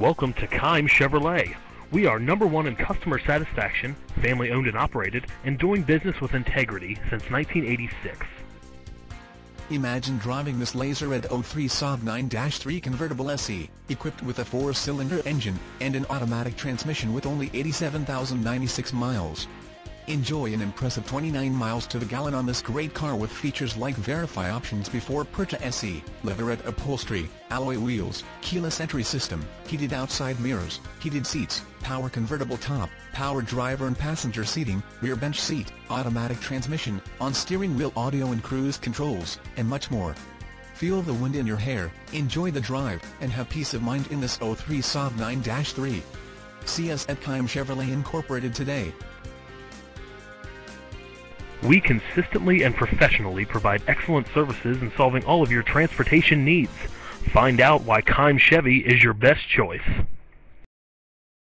Welcome to Keim Chevrolet. We are number one in customer satisfaction, family owned and operated, and doing business with integrity since 1986. Imagine driving this laser at 03 Saab 9-3 convertible SE, equipped with a four-cylinder engine, and an automatic transmission with only 87,096 miles. Enjoy an impressive 29 miles to the gallon on this great car with features like verify options before purchase SE, leatherette upholstery, alloy wheels, keyless entry system, heated outside mirrors, heated seats, power convertible top, power driver and passenger seating, rear bench seat, automatic transmission, on steering wheel audio and cruise controls, and much more. Feel the wind in your hair, enjoy the drive, and have peace of mind in this 03 Saab 9-3. See us at Keim Chevrolet Incorporated today. We consistently and professionally provide excellent services in solving all of your transportation needs. Find out why Keim Chevy is your best choice.